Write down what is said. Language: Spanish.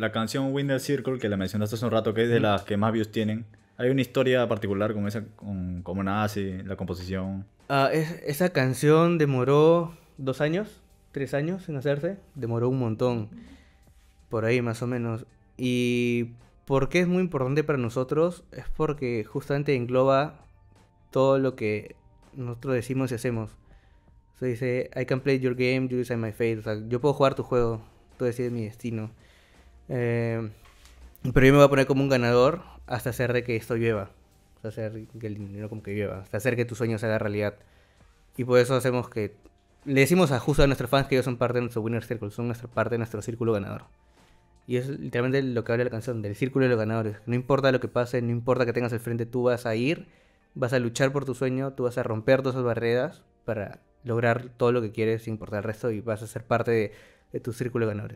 la canción Winner Circle, que la mencionaste hace un rato, que es de las que más views tienen, ¿hay una historia particular con esa, con cómo nace, la composición? Ah, es- esa canción demoró dos años, tres años en hacerse. Demoró un montón. Por ahí más o menos. Y ¿por qué es muy importante para nosotros? Es porque justamente engloba todo lo que nosotros decimos y hacemos. Se dice, I can play your game, you decide my fate. O sea, yo puedo jugar tu juego, tú decides mi destino. Eh, pero yo me voy a poner como un ganador hasta hacer de que esto llueva. Hasta hacer que el dinero como que llueva. Hasta hacer que tu sueño se haga realidad. Y por eso hacemos que... Le decimos a justo a nuestros fans que ellos son parte de nuestro Winner Circle, son nuestra parte de nuestro círculo ganador. Y es literalmente lo que habla la canción, del círculo de los ganadores. No importa lo que pase, no importa que tengas al frente, tú vas a ir, vas a luchar por tu sueño, tú vas a romper todas esas barreras para lograr todo lo que quieres sin importar el resto y vas a ser parte de, de tu círculo de ganadores.